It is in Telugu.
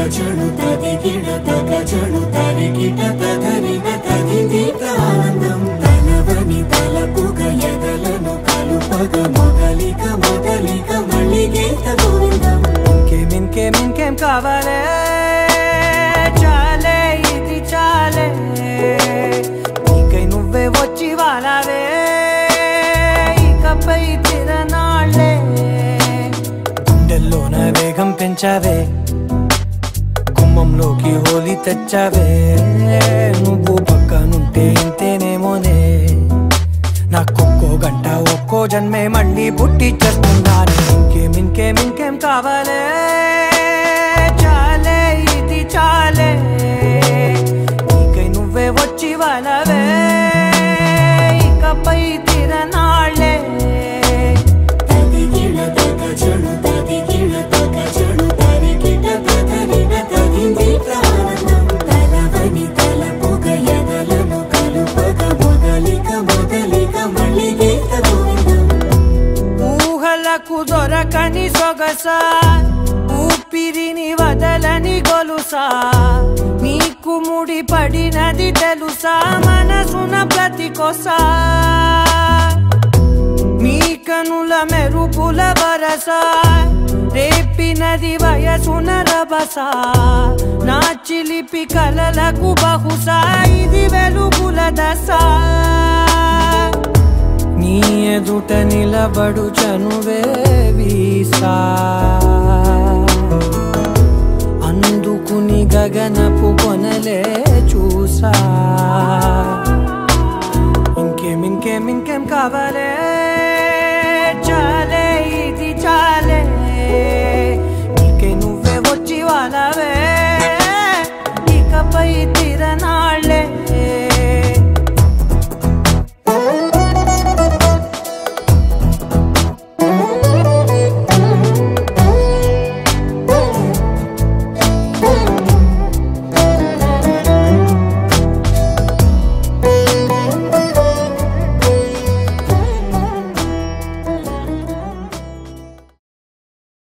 తగజడు తదిగిడ తగజడు తరిగిట తగరిన తదిదీత ఆనందం తనవని తలపుగ ఎదలను కలుపగ మొదలిక మొదలిక మళ్ళీ గీత గోవిందం. ఇంకేం ఇంకేం ఇంకేం కావాలే? చాలే ఇది చాలే. నీకై నువ్వే వచ్చి వాలావే. ఇకపై తిరనాళ్ళే. గుండెల్లోన వేగం పెంచావే. గుమ్మంలోకి హోలీ తెచ్చావే. నువ్వు పక్కనుంటే ఇంతేనేమోనే. నాకొక్కో గంట ఒక్కో జన్మే మళ్ళీ పుట్టి చేస్తున్నాను. ఇంకేం ఇంకేం ఇంకేం కావాలే. ఊహలకు దొరకని సొగస ఊపిరిని వదలని గొలుసా నీకు ముడి పడినది తెలుసా మనసున ప్రతి కొసా మీ కనుల మెరుపుల వరస రేపినది వయసున రభస నా చిలిపి కలలకు బహుశా ఇది వెలుగుల దశ ఎదుట నిలబడు చనువే వీసా అందుకుని గగనపు కొనలే చూసా. ఇంకేం ఇంకేం ఇంకేం కావాలే? చాలే ఇది చాలే. నీకే నువ్వే వచ్చి వాళ్ళవే ఇకపై